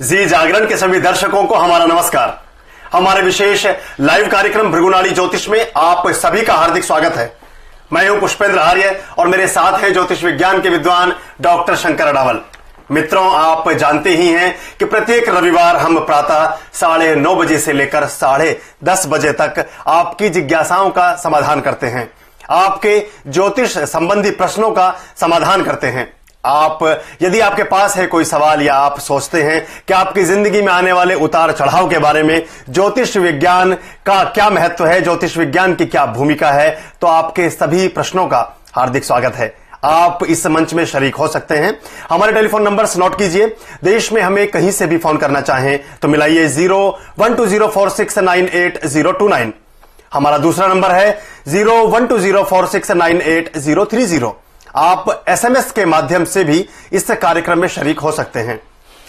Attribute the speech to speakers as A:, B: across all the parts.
A: जी जागरण के सभी दर्शकों को हमारा नमस्कार। हमारे विशेष लाइव कार्यक्रम भृगुनाड़ी ज्योतिष में आप सभी का हार्दिक स्वागत है। मैं हूँ पुष्पेंद्र आर्य और मेरे साथ हैं ज्योतिष विज्ञान के विद्वान डॉक्टर शंकर अडावल। मित्रों, आप जानते ही हैं कि प्रत्येक रविवार हम प्रातः साढ़े नौ बजे से लेकर साढ़े दस बजे तक आपकी जिज्ञासाओं का समाधान करते हैं। आपके ज्योतिष संबंधी प्रश्नों का समाधान करते हैं। आप, यदि आपके पास है कोई सवाल या आप सोचते हैं कि आपकी ज़िंदगी में आने वाले उतार चढ़ाव के बारे में ज्योतिष विज्ञान का क्या महत्व है, ज्योतिष विज्ञान की क्या भूमिका है तो आपके सभी प्रश्नों का हार्दिक स्वागत है। आप इस मंच में शरीक हो सकते हैं। हमारे टेलीफोन नंबर नोट कीजिए। देश में हमें कहीं से भी फ़ोन करना चाहें तो मिलाइए zero one two zero four six nine eight zero two nine. हमारा दूसरा नंबर है zero one two zero four six nine eight zero three zero. आप एसएमएस के माध्यम से भी इस कार्यक्रम में शरीक हो सकते हैं।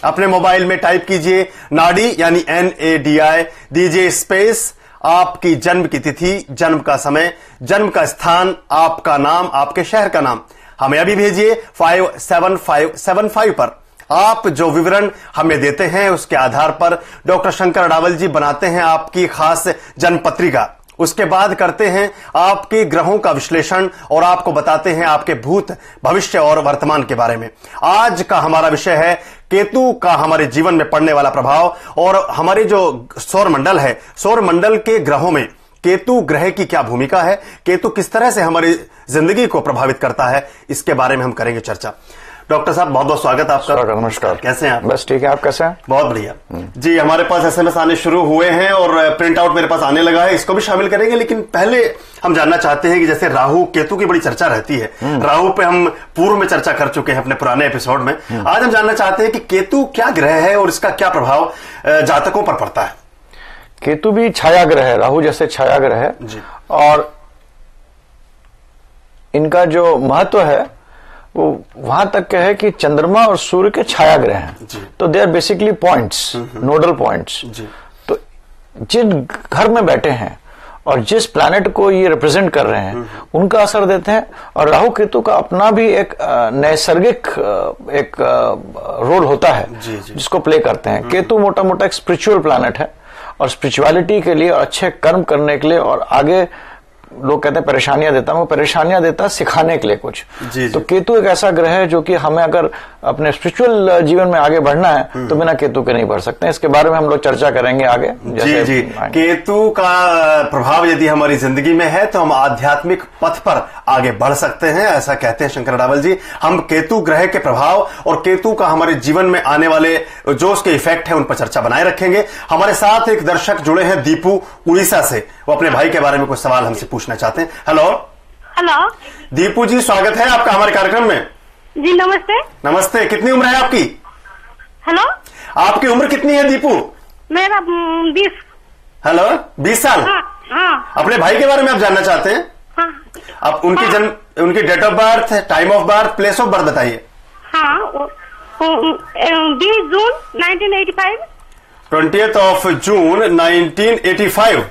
A: अपने मोबाइल में टाइप कीजिए नाडी, यानी एन ए डी आई दीजिए स्पेस आपकी जन्म की तिथि, जन्म का समय, जन्म का स्थान, आपका नाम, आपके शहर का नाम। हमें अभी भेजिए five seven five seven five पर। आप जो विवरण हमें देते हैं, उसके आधार पर डॉक्टर शंकर अडावल जी बनाते हैं आपकी खास जन्म पत्रिका उसके बाद करते हैं आपके ग्रहों का विश्लेषण और आपको बताते हैं आपके भूत भविष्य और वर्तमान के बारे में। आज का हमारा विषय है केतु का हमारे जीवन में पड़ने वाला प्रभाव और हमारे जो सौर मंडल है सौर मंडल के ग्रहों में केतु ग्रह की क्या भूमिका है, केतु किस तरह से हमारी ज़िंदगी को प्रभावित करता है, इसके बारे में हम करेंगे चर्चा। डॉक्टर साहब बहुत बहुत स्वागत आपका।
B: स्वागत नमस्कार।
A: कैसे हैं आप?
B: बस ठीक है आप कैसे हैं?
A: बहुत बढ़िया। जी हमारे पास एसएमएस आने शुरू हुए हैं और प्रिंट आउट मेरे पास आने लगा है। इसको भी शामिल करेंगे लेकिन पहले हम जानना चाहते हैं कि जैसे राहु केतु की बड़ी चर्चा रहती है। राहु पे हम पूर्व में चर्चा कर चुके हैं अपने पुराने एपिसोड में। आज हम जानना चाहते हैं कि केतु क्या ग्रह है और इसका क्या प्रभाव जातकों पर पड़ता है।
B: केतु भी छाया ग्रह है राहु जैसे छाया ग्रह है।
A: जी।
B: और इनका जो महत्व है वो वहाँ तक का है कि चंद्रमा और सूर्य के छाया ग्रह हैं तो they are basically points nodal points तो जिन घर में बैठे हैं और जिस प्लैनेट को ये रिप्रेजेंट कर रहे हैं उनका असर देते हैं और राहु केतु का अपना भी एक नैसर्गिक एक रोल होता है
A: जी, जी।
B: जिसको प्ले करते हैं। केतु मोटा मोटा एक स्पिरिचुअल प्लैनेट है और स्पिरिचुअलिटी के लिए और अच्छे कर्म करने के लिए और आगे लोग कहते हैं परेशानियाँ देता है वो परेशानियाँ देता है सिखाने के लिए कुछ
A: जी, जी.
B: तो केतु एक ऐसा ग्रह है जो कि हमें अगर अपने स्पिरिचुअल जीवन में आगे बढ़ना है तो बिना केतु के नहीं बढ़ सकते। इसके बारे में हम लोग चर्चा करेंगे आगे
A: जी जी। केतु का प्रभाव यदि हमारी ज़िंदगी में है तो हम आध्यात्मिक पथ पर आगे बढ़ सकते हैं ऐसा कहते हैं शंकर रावल जी। हम केतु ग्रह के प्रभाव और केतु का हमारे जीवन में आने वाले जो उसके इफ़ेक्ट है उन पर चर्चा बनाए रखेंगे। हमारे साथ एक दर्शक जुड़े हैं दीपू उड़ीसा से। वो अपने भाई के बारे में कुछ सवाल हमसे पूछना चाहते हैं। हेलो
C: हेलो
A: दीपू जी स्वागत है आपका हमारे कार्यक्रम में।
C: जी नमस्ते।
A: नमस्ते कितनी उम्र है आपकी?
C: हेलो?
A: आपकी उम्र कितनी है दीपू?
C: मेरा बीस।
A: हेलो बीस साल?
C: हाँ हाँ।
A: अपने भाई के बारे में आप जानना चाहते हैं?
C: हाँ।
A: आप उनकी हाँ। जन्म उनकी date of birth time of birth place of birth बताइए।
C: हाँ बीस जून 1985
A: ट्वेंटी ऑफ़ जून 1985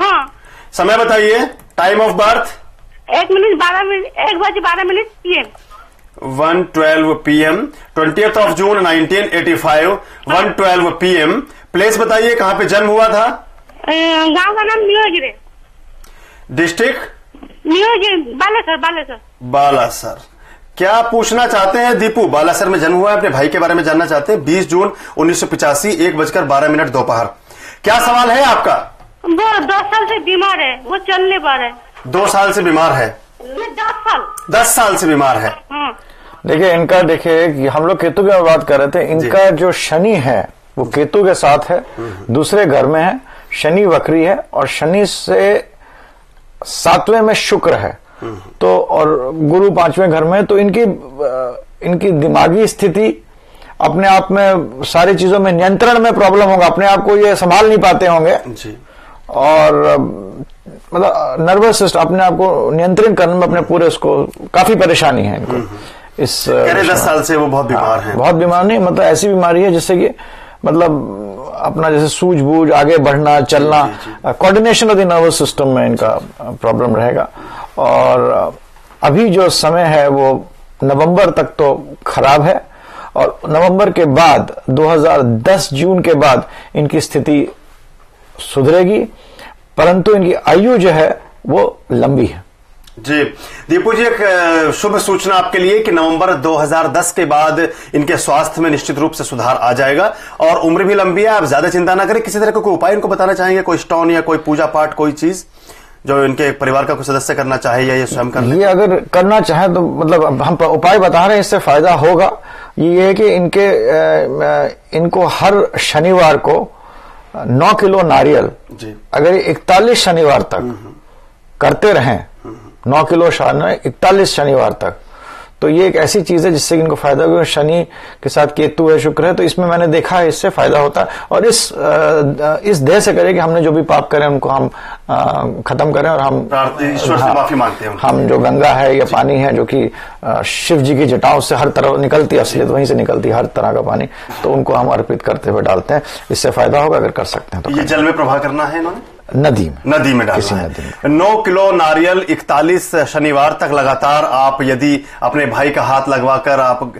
C: हाँ।
A: समय बताइए टाइम ऑफ़ बर्थ
C: एक मिनट बारह मिनट एक बजे बारह minute PM
A: 112 PM twenty of June 1985 112 PM place बताइए कहाँ पे जन्म हुआ था?
C: गाँव का नाम न्यूगिरे
A: डिस्ट्रिक्ट
C: न्यूगिरे बालेसर बालासर।
A: बालासर। क्या पूछना चाहते हैं दीपू? बालासर में जन्म हुआ है अपने भाई के बारे में जानना चाहते हैं। 20 जून उन्नीस सौ पिचासी एक बजकर बारह मिनट दोपहर। क्या सवाल है आपका?
C: वो दो साल से बीमार है वो चल नहीं पा रहे
A: दो साल से बीमार है।
C: दस साल।
A: दस साल से बीमार है।
C: हाँ।
B: देखिए इनका देखिए हम लोग केतु की बात कर रहे थे। इनका जो शनि है वो केतु के साथ है दूसरे घर में है शनि वक्री है और शनि से सातवें में शुक्र है। तो और गुरु पाँचवें घर में तो इनकी इनकी दिमागी स्थिति अपने आप में सारी चीज़ों में नियंत्रण में प्रॉब्लम होगा अपने आप को ये संभाल नहीं पाते होंगे।
A: जी।
B: और मतलब नर्वस सिस्टम अपने आप को नियंत्रण करने में अपने पूरे उसको काफ़ी परेशानी है इनको। इस
A: दस साल से वो बहुत बीमार हैं
B: बहुत बीमार नहीं मतलब ऐसी बीमारी है जिससे कि मतलब अपना जैसे सूझबूझ आगे बढ़ना चलना coordination of the nervous system में इनका प्रॉब्लम रहेगा। और अभी जो समय है वो नवंबर तक तो खराब है। और नवंबर के बाद 2010 जून के बाद इनकी स्थिति सुधरेगी परंतु इनकी आयु जो है वो लंबी है।
A: जी। दीपू जी एक शुभ सूचना आपके लिए कि नवंबर 2010 के बाद इनके स्वास्थ्य में निश्चित रूप से सुधार आ जाएगा और उम्र भी लंबी है। आप ज़्यादा चिंता ना करें। किसी तरह का कोई उपाय इनको बताना चाहेंगे? कोई स्टोन या कोई पूजा पाठ कोई चीज़ जो इनके परिवार का कोई सदस्य करना चाहे या ये स्वयं करना
B: ये अगर करना चाहे तो मतलब हम उपाय बता रहे हैं इससे फ़ायदा होगा। ये है कि इनके इनको हर शनिवार को नौ किलो नारियल
A: जी।
B: अगर इकतालीस शनिवार तक करते रहें नौ किलो शान इकतालीस शनिवार तक। तो ये एक ऐसी चीज़ है जिससे इनको फ़ायदा होगा। शनि के साथ केतु है शुक्र है तो इसमें मैंने देखा है इससे फ़ायदा होता है। और इस इस देह से करें कि हमने जो भी पाप करें उनको हम खत्म करें और हम
A: ईश्वर से माफ़ी मांगते हैं
B: हम जो गंगा है या पानी है जो कि शिव जी की जटाओं से हर तरह निकलती है असलियत वहीं से निकलती है हर तरह का पानी तो उनको हम अर्पित करते हुए डालते हैं। इससे फ़ायदा होगा अगर कर सकते हैं तो
A: ये जल में प्रवाह करना है इन्होंने?
B: नदी में
A: नदी में डालना
B: नदी
A: है नौ किलो नारियल इकतालीस शनिवार तक लगातार आप यदि अपने भाई का हाथ लगवाकर आप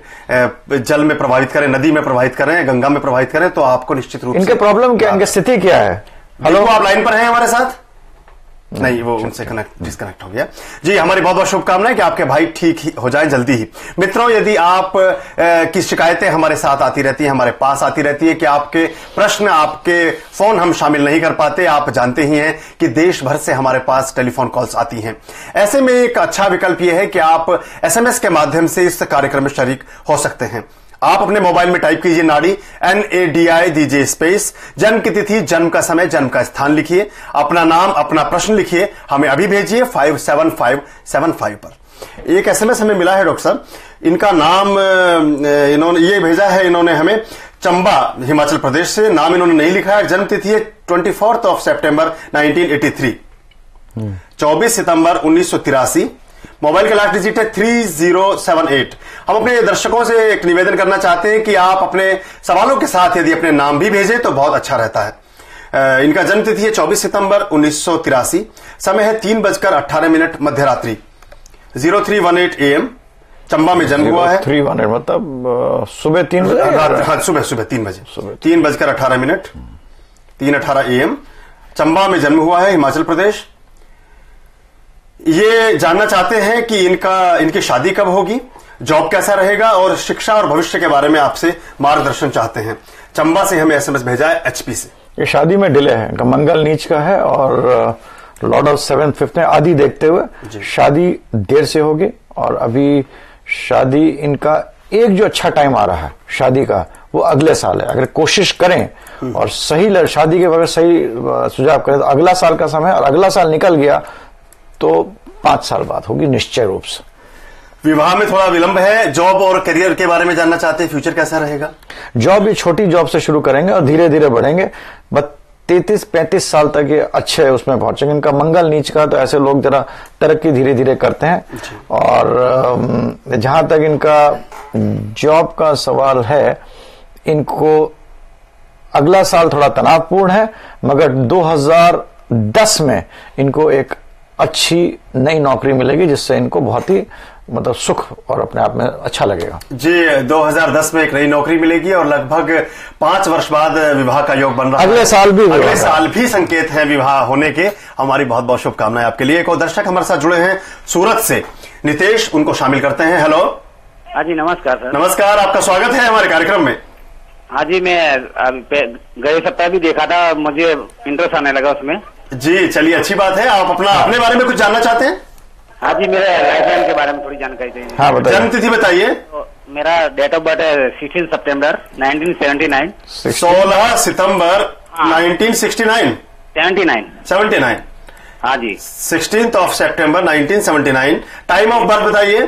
A: जल में प्रभावित करें नदी में प्रभावित करें गंगा में प्रभावित करें तो आपको निश्चित रूप
B: इनके प्रॉब्लम क्या इनकी स्थिति क्या है?
A: हेलो आप लाइन पर हैं हमारे साथ? नहीं वो उनसे कनेक्ट डिस्कनेक्ट हो गया। जी हमारी बहुत बहुत शुभकामनाएँ कि आपके भाई ठीक ही हो जाए जल्दी ही। मित्रों यदि आप की शिकायतें हमारे साथ आती रहती हैं हमारे पास आती रहती है कि आपके प्रश्न आपके फ़ोन हम शामिल नहीं कर पाते आप जानते ही हैं कि देश भर से हमारे पास टेलीफोन कॉल्स आती हैं। ऐसे में एक अच्छा विकल्प यह है कि आप एसएमएस के माध्यम से इस कार्यक्रम में शरीक हो सकते हैं। आप अपने मोबाइल में टाइप कीजिए नाड़ी एन ए डी आई दीजिए स्पेस जन्म की तिथि जन्म का समय जन्म का स्थान लिखिए अपना नाम अपना प्रश्न लिखिए हमें अभी भेजिए five seven five seven five पर। एक एसएमएस हमें मिला है डॉक्टर साहब। इनका नाम इन्होंने ये भेजा है इन्होंने हमें चंबा हिमाचल प्रदेश से नाम इन्होंने नहीं लिखा है। जन्म तिथि है ट्वेंटी फोर्थ ऑफ़ सेप्टेम्बर 1983 24 सितंबर उन्नीस मोबाइल का लास्ट डिजिट है थ्री ज़ीरो सेवन एट। हम अपने दर्शकों से एक निवेदन करना चाहते हैं कि आप अपने सवालों के साथ यदि अपने नाम भी भेजें तो बहुत अच्छा रहता है। इनका जन्म तिथि है 24 सितंबर उन्नीस सौ तिरासी। समय है तीन बजकर अट्ठारह मिनट मध्य रात्रि zero three one eight A M Chamba में जन्म हुआ है।
B: थ्री वन एट मतलब सुबह तीन बजे?
A: हाँ सुबह सुबह तीन बजे। तीन बजकर अठारह मिनट तीन अठारह ए एम चंबा में जन्म हुआ है हिमाचल प्रदेश। ये जानना चाहते हैं कि इनका इनकी शादी कब होगी जॉब कैसा रहेगा और शिक्षा और भविष्य के बारे में आपसे मार्गदर्शन चाहते हैं। चंबा से हमें एसएमएस भेजा है एचपी से।
B: ये शादी में डिले है इनका मंगल नीच का है और लॉर्ड ऑफ़ सेवन फिफ्थ में आदि देखते हुए शादी देर से होगी और अभी शादी इनका एक जो अच्छा टाइम आ रहा है शादी का वो अगले साल है। अगर कोशिश करें और सही शादी के बगैर सही सुझाव करें तो अगला साल का समय और अगला साल निकल गया तो पाँच साल बाद होगी निश्चय रूप से।
A: विवाह में थोड़ा विलंब है। जॉब और करियर के बारे में जानना चाहते हैं फ्यूचर कैसा रहेगा?
B: जॉब ये छोटी जॉब से शुरू करेंगे और धीरे धीरे बढ़ेंगे। बस तैतीस पैंतीस साल तक ये अच्छे उसमें पहुँचेंगे। इनका मंगल नीच का तो ऐसे लोग जरा तरक्की धीरे धीरे करते हैं। और जहाँ तक इनका जॉब का सवाल है इनको अगला साल थोड़ा तनावपूर्ण है मगर 2010 में इनको एक अच्छी नई नौकरी मिलेगी जिससे इनको बहुत ही मतलब सुख और अपने आप में अच्छा लगेगा।
A: जी 2010 में एक नई नौकरी मिलेगी और लगभग पाँच वर्ष बाद विवाह का योग बन रहा है।
B: अगले साल भी
A: अगले साल भी संकेत है विवाह होने के। हमारी बहुत बहुत शुभकामनाएँ आपके लिए। एक और दर्शक हमारे साथ जुड़े हैं सूरत से। नितेश उनको शामिल करते हैं। हेलो।
D: हाँ जी नमस्कार सर।
A: नमस्कार आपका स्वागत है हमारे कार्यक्रम में।
D: हाँ जी मैं गए सप्ताह भी देखा था मुझे इंटरेस्ट आने लगा उसमें।
A: जी चलिए अच्छी बात है। आप अपना अपने बारे में कुछ जानना चाहते हैं?
D: हाँ जी मेरे लाइफ लाइन के बारे में थोड़ी जानकारी चाहिए
B: हाँ बताइए।
A: जन्म तिथि बताइए।
D: तो मेरा डेट ऑफ़ बर्थ है सिक्सटीन सितंबर 1979
A: सोलह सितंबर
D: हाँ।
A: 1969
D: 79
A: 79
D: हाँ जी।
A: Sixteen of September 1979 time of birth बताइए।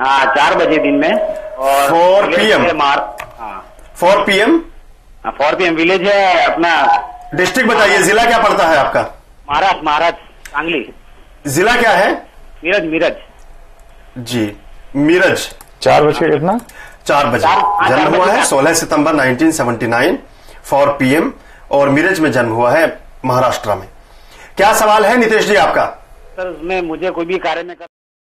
D: हाँ चार बजे दिन में। और
A: 4
D: village
A: PM
D: है। मार हाँ
A: 4
D: फोर पी एम विलेज है अपना
A: डिस्ट्रिक्ट बताइए जिला क्या पड़ता है आपका?
D: महाराज महाराज सांगली।
A: जिला क्या है?
D: मीरज मीरज
A: जी मीरज
B: चार बजे कितना?
A: चार बजे।
D: हाँ,
A: जन्म हुआ है
D: का।
A: 16 सितंबर 1979 फॉर पीएम और मीरज में जन्म हुआ है महाराष्ट्र में। क्या सवाल है नितेश जी आपका?
D: सर उसमें मुझे कोई भी कार्य में कर